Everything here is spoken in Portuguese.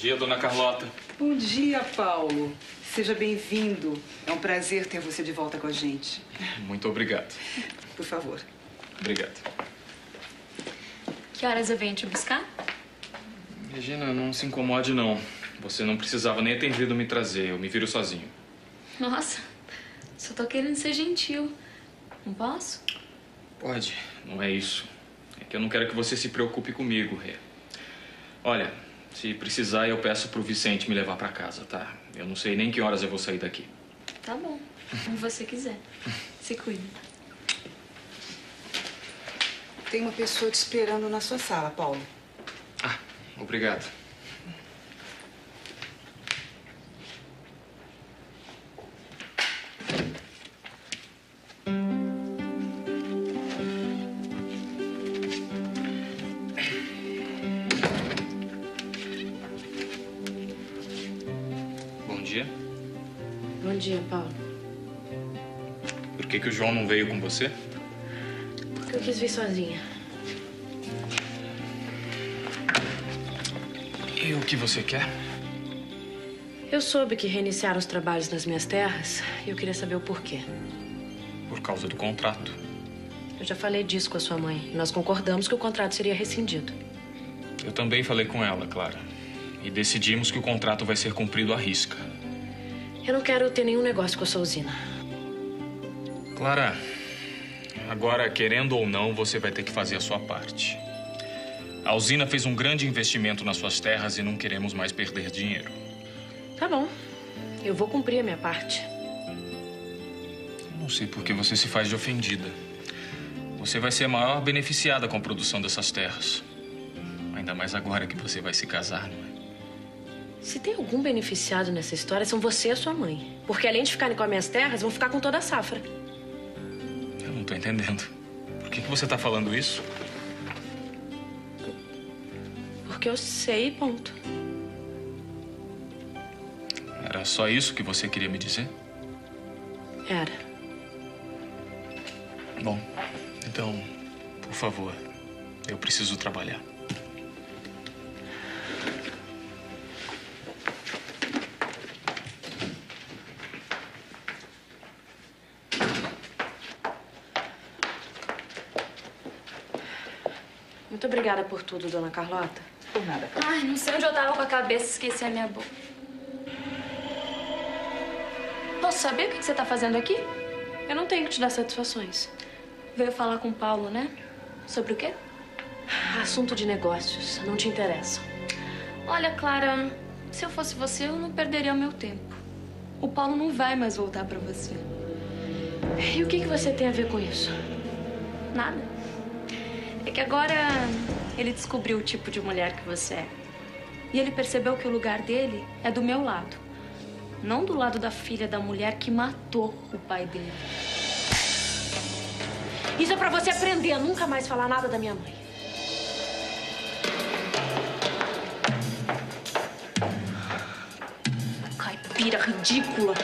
dia, dona Carlota. Bom dia, Paulo. Seja bem-vindo. É um prazer ter você de volta com a gente. Muito obrigado. Por favor. Obrigado. Que horas eu venho te buscar? Regina, não se incomode, não. Você não precisava nem ter vindo me trazer. Eu me viro sozinho. Nossa, só tô querendo ser gentil. Não posso? Pode, não é isso. É que eu não quero que você se preocupe comigo, Rê. Olha, se precisar, eu peço pro Vicente me levar pra casa, tá? Eu não sei nem que horas eu vou sair daqui. Tá bom, como você quiser. Se cuida. Tem uma pessoa te esperando na sua sala, Paulo. Ah, obrigado. Dia. Bom dia, Paulo. Por que, que o João não veio com você? Porque eu quis vir sozinha. E o que você quer? Eu soube que reiniciaram os trabalhos nas minhas terras e eu queria saber o porquê. Por causa do contrato. Eu já falei disso com a sua mãe. Nós concordamos que o contrato seria rescindido. Eu também falei com ela, Clara. E decidimos que o contrato vai ser cumprido à risca. Eu não quero ter nenhum negócio com a sua usina. Clara, agora, querendo ou não, você vai ter que fazer a sua parte. A usina fez um grande investimento nas suas terras e não queremos mais perder dinheiro. Tá bom. Eu vou cumprir a minha parte. Não sei por que você se faz de ofendida. Você vai ser a maior beneficiada com a produção dessas terras. Ainda mais agora que você vai se casar, não é? Se tem algum beneficiado nessa história, são você e a sua mãe. Porque além de ficarem com as minhas terras, vão ficar com toda a safra. Eu não tô entendendo. Por que, que você tá falando isso? Porque eu sei, ponto. Era só isso que você queria me dizer? Era. Bom, então, por favor, eu preciso trabalhar. Muito obrigada por tudo, dona Carlota. Por nada. Ai, não sei onde eu tava com a cabeça, esqueci a minha boca. Posso saber o que que você tá fazendo aqui? Eu não tenho que te dar satisfações. Veio falar com o Paulo, né? Sobre o quê? Assunto de negócios, não te interessa. Olha, Clara, se eu fosse você, eu não perderia o meu tempo. O Paulo não vai mais voltar pra você. E o que, que você tem a ver com isso? Nada. É que agora ele descobriu o tipo de mulher que você é. E ele percebeu que o lugar dele é do meu lado. Não do lado da filha da mulher que matou o pai dele. Isso é pra você aprender a nunca mais falar nada da minha mãe. Caipira ridícula.